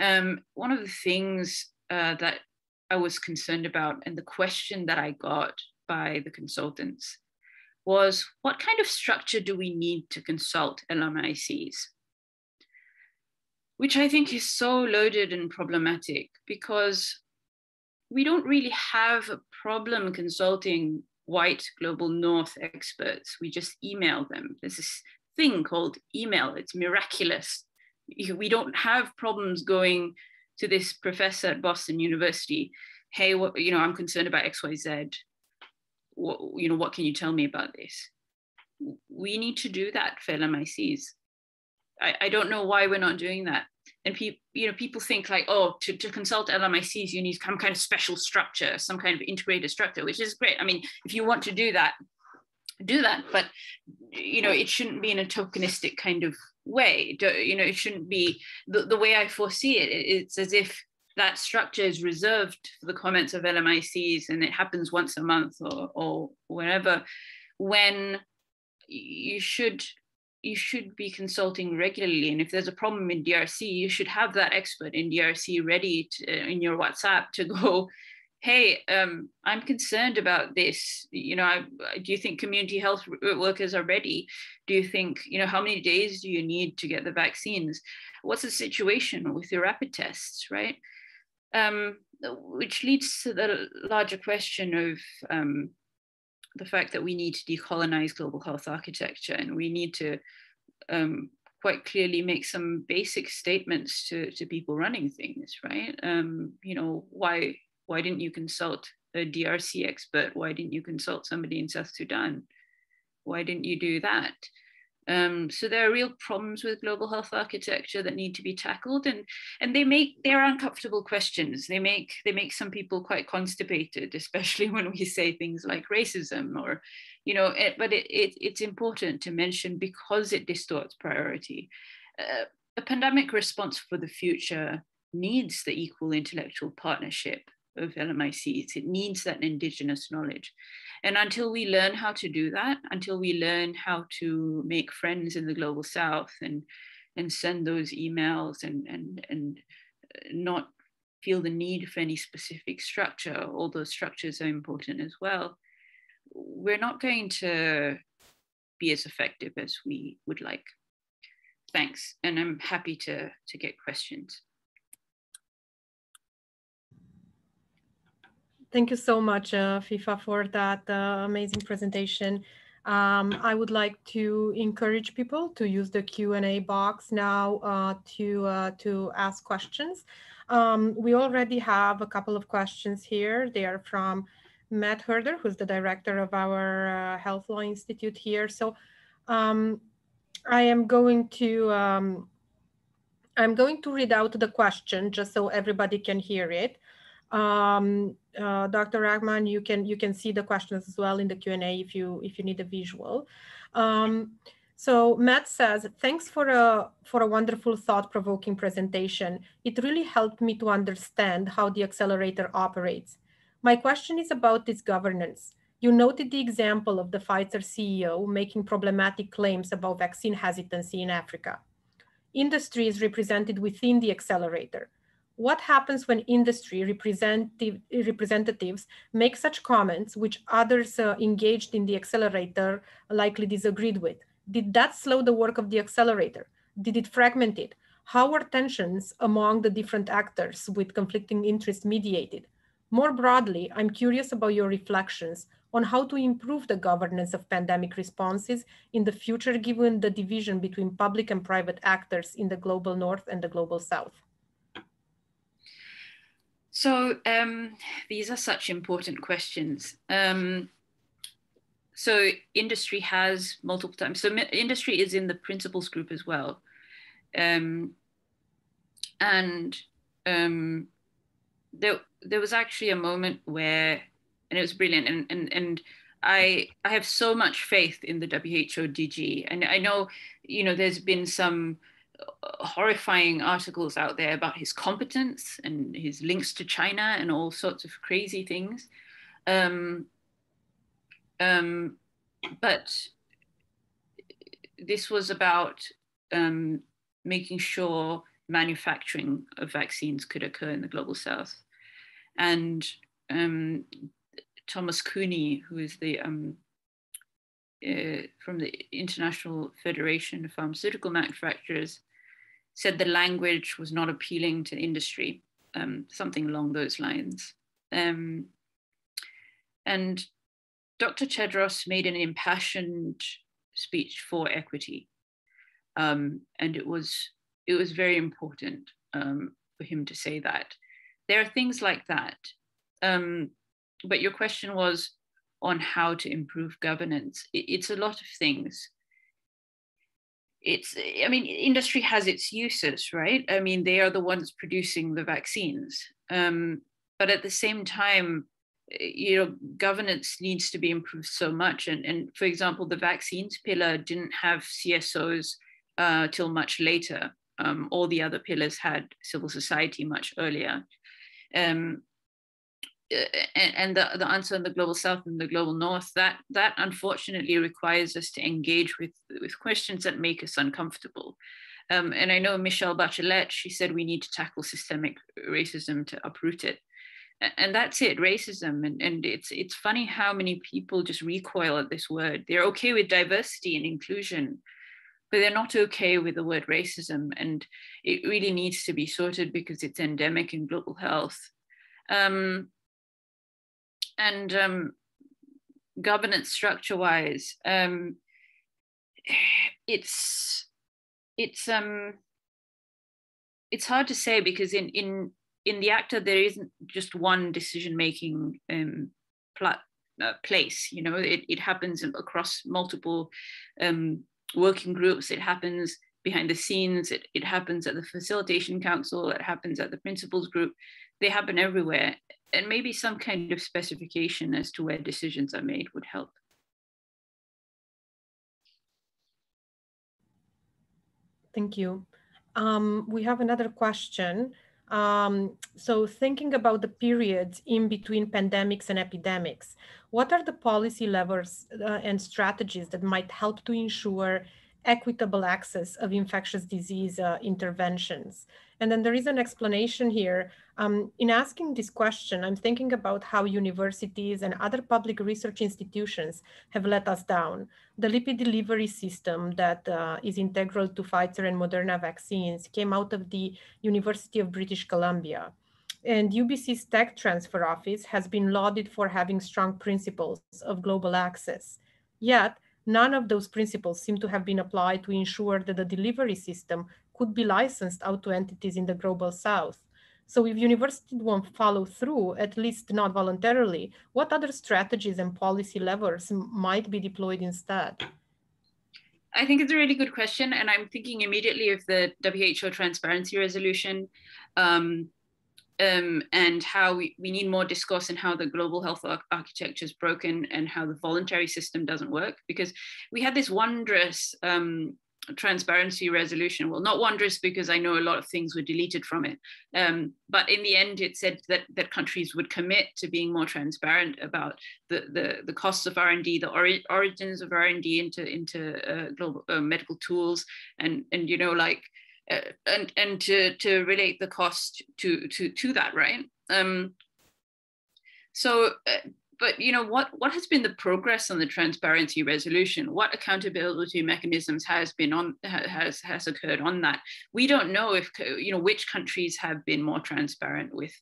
Um, one of the things uh, that I was concerned about and the question that I got by the consultants was what kind of structure do we need to consult LMICs? Which I think is so loaded and problematic because we don't really have a problem consulting white global north experts. We just email them. This thing called email. It's miraculous. We don't have problems going to this professor at Boston University. Hey, what, you know, I'm concerned about X, Y, Z. What, you know, what can you tell me about this? We need to do that for LMICs. I, I don't know why we're not doing that. And people, you know, people think like, oh, to, to consult LMICs, you need some kind of special structure, some kind of integrated structure, which is great. I mean, if you want to do that, do that but you know it shouldn't be in a tokenistic kind of way. You know it shouldn't be the, the way i foresee it it's as if that structure is reserved for the comments of lmics and it happens once a month or, or whenever when you should you should be consulting regularly. And if there's a problem in drc you should have that expert in drc ready to, in your whatsapp to go hey um, i'm concerned about this. You know I, do you think community health workers are ready? Do you think you know how many days do you need to get the vaccines? What's the situation with your rapid tests right? Um, which leads to the larger question of um, the fact that we need to decolonize global health architecture and we need to um, quite clearly make some basic statements to, to people running things, right? Um, you know, why why didn't you consult a DRC expert? Why didn't you consult somebody in South Sudan? Why didn't you do that? Um, so there are real problems with global health architecture that need to be tackled, and and they make they are uncomfortable questions. They make they make some people quite constipated, especially when we say things like racism or, you know. It, but it, it it's important to mention because it distorts priority. Uh, a pandemic response for the future needs the equal intellectual partnership of LMICs. It needs that indigenous knowledge. And until we learn how to do that, until we learn how to make friends in the global south and, and send those emails and, and, and uh, not feel the need for any specific structure, all those structures are important as well, we're not going to be as effective as we would like. Thanks, and I'm happy to, to get questions. Thank you so much, uh, Fifa, for that uh, amazing presentation. Um, I would like to encourage people to use the Q&A box now uh, to, uh, to ask questions. Um, we already have a couple of questions here. They are from Matt Herder, who's the director of our uh, Health Law Institute here. So um, I am going to um, I'm going to read out the question just so everybody can hear it. Um, uh, Dr. Rahman, you can you can see the questions as well in the Q&A if you if you need a visual. Um, so Matt says, thanks for a for a wonderful thought-provoking presentation. It really helped me to understand how the accelerator operates. My question is about this governance. You noted the example of the Pfizer CEO making problematic claims about vaccine hesitancy in Africa. Industry is represented within the accelerator what happens when industry representatives make such comments which others uh, engaged in the accelerator likely disagreed with? Did that slow the work of the accelerator? Did it fragment it? How were tensions among the different actors with conflicting interests mediated? More broadly, I'm curious about your reflections on how to improve the governance of pandemic responses in the future, given the division between public and private actors in the global north and the global south. So um, these are such important questions. Um, so industry has multiple times. So industry is in the principals group as well. Um, and um, there, there was actually a moment where and it was brilliant. And and and I I have so much faith in the WHO DG, and I know you know there's been some horrifying articles out there about his competence and his links to China and all sorts of crazy things. Um, um, but this was about um, making sure manufacturing of vaccines could occur in the global south. And um, Thomas Cueni, who is the um, uh, from the International Federation of Pharmaceutical Manufacturers, said the language was not appealing to industry, um, something along those lines. Um, and Dr. Tedros made an impassioned speech for equity, um, and it was it was very important um, for him to say that. There are things like that. Um, but your question was on how to improve governance. It's a lot of things. It's, I mean, industry has its uses, right? I mean, they are the ones producing the vaccines. Um, but at the same time, you know, governance needs to be improved so much. And, and for example, the vaccines pillar didn't have CSOs uh, till much later. Um, all the other pillars had civil society much earlier. Um, and, the, the answer in the global south and the global north that that unfortunately requires us to engage with with questions that make us uncomfortable. Um, and i know michelle bachelet she said we need to tackle systemic racism to uproot it. And that's it racism. And, and it's it's funny how many people just recoil at this word. They're okay with diversity and inclusion but they're not okay with the word racism. And it really needs to be sorted because it's endemic in global health. Um, and um, governance structure wise um, it's it's um it's hard to say because in in in the ACT-A there isn't just one decision making um uh, place you know it, it happens across multiple um working groups. It happens behind the scenes. It, it happens at the facilitation council. It happens at the principals group. They happen everywhere and maybe some kind of specification as to where decisions are made would help. Thank you. Um, we have another question. Um, so thinking about the periods in between pandemics and epidemics, what are the policy levers uh, and strategies that might help to ensure equitable access of infectious disease uh, interventions? And then there is an explanation here. Um, in asking this question, I'm thinking about how universities and other public research institutions have let us down. The lipid delivery system that uh, is integral to Pfizer and Moderna vaccines came out of the University of British Columbia. And UBC's tech transfer office has been lauded for having strong principles of global access. Yet, none of those principles seem to have been applied to ensure that the delivery system could be licensed out to entities in the global south. So if universities won't follow through, at least not voluntarily, what other strategies and policy levers might be deployed instead? I think it's a really good question. And I'm thinking immediately of the WHO transparency resolution um, um, and how we, we need more discourse and how the global health architecture is broken and how the voluntary system doesn't work. Because we had this wondrous um, transparency resolution. Well, not wondrous because I know a lot of things were deleted from it. Um, but in the end, it said that, that countries would commit to being more transparent about the, the, the costs of R&D, the ori origins of R&D into, into uh, global uh, medical tools and, and, you know, like, uh, and, and to, to relate the cost to, to, to that, right? Um, so uh, but you know what what has been the progress on the transparency resolution? What accountability mechanisms has been on has has occurred on that? We don't know if you know which countries have been more transparent with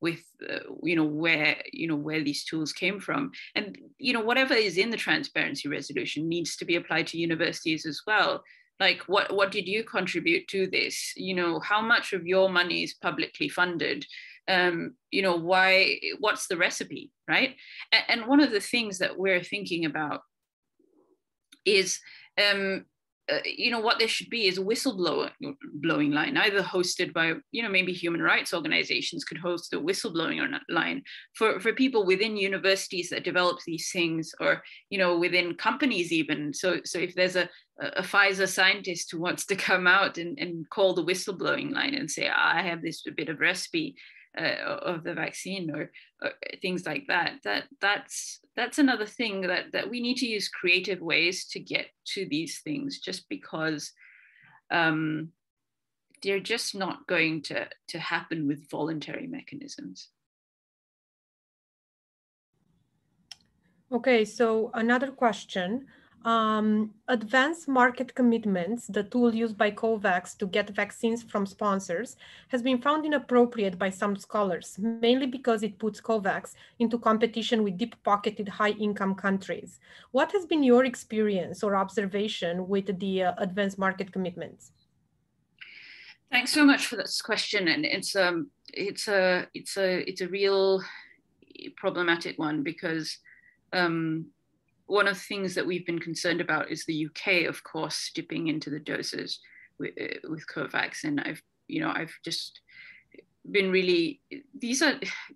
with uh, you know where you know where these tools came from. And you know whatever is in the transparency resolution needs to be applied to universities as well like what what did you contribute to this? You know how much of your money is publicly funded? Um, you know why what's the recipe right? And, and, one of the things that we're thinking about is um, uh, you know what there should be is a whistleblower blowing line either hosted by you know maybe human rights organizations could host a whistleblowing line for for people within universities that develop these things or you know within companies even. So so if there's a a Pfizer scientist who wants to come out and, and call the whistleblowing line and say, I have this bit of recipe uh, of the vaccine or, or, things like that that that's that's another thing that that we need to use creative ways to get to these things just because um, they're just not going to to happen with voluntary mechanisms. Okay so another question um, advanced market commitments, the tool used by COVAX to get vaccines from sponsors, has been found inappropriate by some scholars, mainly because it puts COVAX into competition with deep-pocketed high-income countries. What has been your experience or observation with the uh, advanced market commitments? Thanks so much for this question, and it's um it's a it's a it's a real problematic one because um, one of the things that we've been concerned about is the UK, of course, dipping into the doses with, uh, with COVAX. And I've, you know, I've just been really, these are,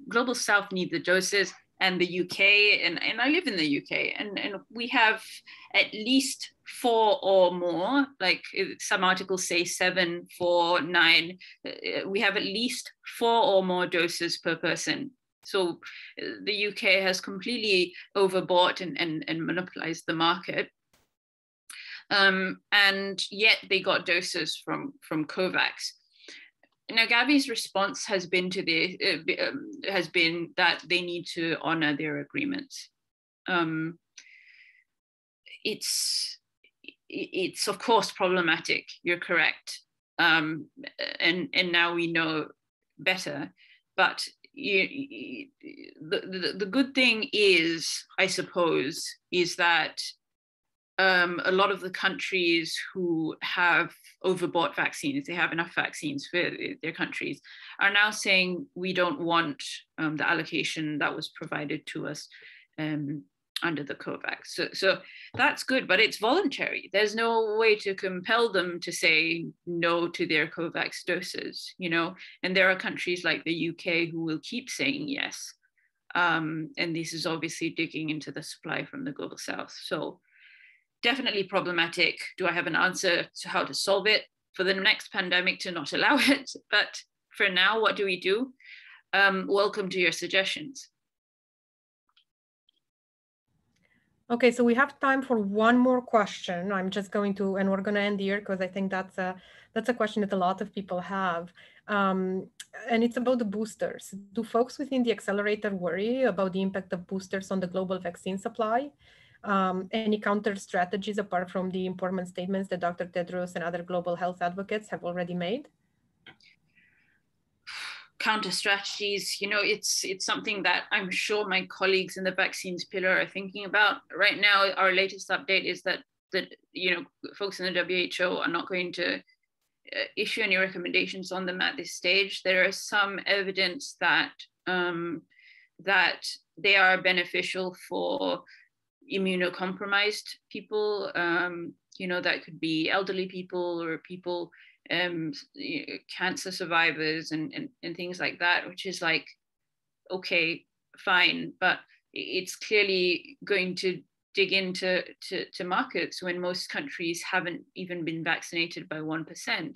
Global South need the doses and the UK, and, and I live in the UK, and, and we have at least four or more, like uh, some articles say seven, four, nine. Uh, we have at least four or more doses per person so uh, the UK has completely overbought and, and, and monopolized the market. Um, and yet they got doses from, from COVAX. Now, Gavi's response has been to the uh, um, has been that they need to honor their agreements. Um, it's it's of course problematic. You're correct, um, and and now we know better. But you, the, the, the good thing is, I suppose, is that um, a lot of the countries who have overbought vaccines, they have enough vaccines for their countries, are now saying we don't want um, the allocation that was provided to us um, under the COVAX. So, so that's good, but it's voluntary. There's no way to compel them to say no to their COVAX doses, you know, and there are countries like the UK who will keep saying yes. Um, and this is obviously digging into the supply from the global south. So definitely problematic. Do I have an answer to how to solve it for the next pandemic to not allow it? But for now, what do we do? Um, welcome to your suggestions. Okay, so we have time for one more question. I'm just going to, and we're going to end here because I think that's a that's a question that a lot of people have, um, and it's about the boosters. Do folks within the accelerator worry about the impact of boosters on the global vaccine supply? Um, any counter strategies apart from the important statements that Dr. Tedros and other global health advocates have already made? Counter strategies you know it's it's something that i'm sure my colleagues in the vaccines pillar are thinking about. Right now our latest update is that that you know folks in the WHO are not going to uh, issue any recommendations on them at this stage. There is some evidence that um, that they are beneficial for immunocompromised people um, you know that could be elderly people or people um, cancer survivors and, and, and things like that, which is like, okay, fine, but it's clearly going to dig into to, to markets when most countries haven't even been vaccinated by 1%.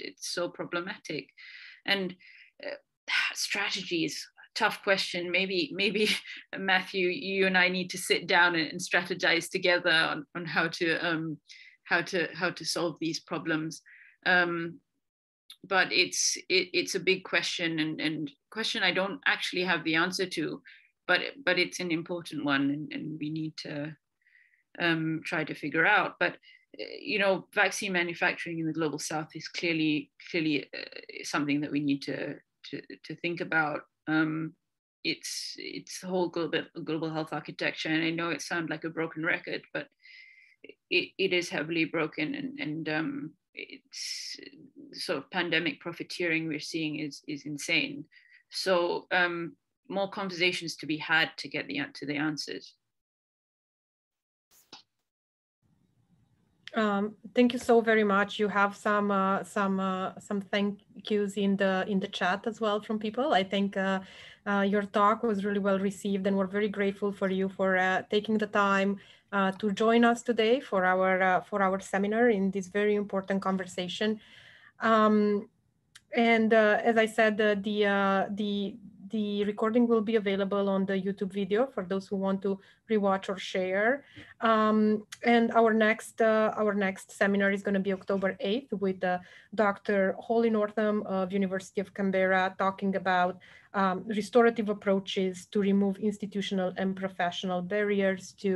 It's so problematic. And uh, strategies, tough question. Maybe, maybe Matthew, you and I need to sit down and, and strategize together on, on how to um, how to how to solve these problems. Um, but it's it, it's a big question and, and question I don't actually have the answer to. but but it's an important one, and, and we need to um, try to figure out. But you know, vaccine manufacturing in the global south is clearly clearly uh, something that we need to to, to think about. Um, it's it's the whole global global health architecture, and I know it sounds like a broken record, but it, it is heavily broken, and and um, sort of pandemic profiteering we're seeing is is insane. So um, more conversations to be had to get the to the answers. Um, thank you so very much. You have some uh, some uh, some thank yous in the in the chat as well from people. I think uh, uh your talk was really well received, and we're very grateful for you for uh, taking the time uh, to join us today for our for our seminar in this very important conversation. Um, and as I said, the the the recording will be available on the YouTube video for those who want to rewatch or share. Um, and our next uh, our next seminar is going to be October 8th with uh, Dr. Holly Northam of University of Canberra talking about um, restorative approaches to remove institutional and professional barriers to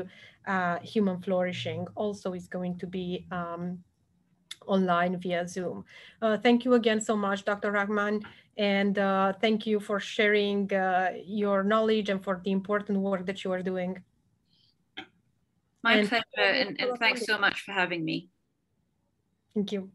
uh, human flourishing. Also is going to be um, online via Zoom. Uh, thank you again so much, Dr. Rahman, and uh, thank you for sharing uh, your knowledge and for the important work that you are doing. My and pleasure, and, and thanks so much for having me. Thank you.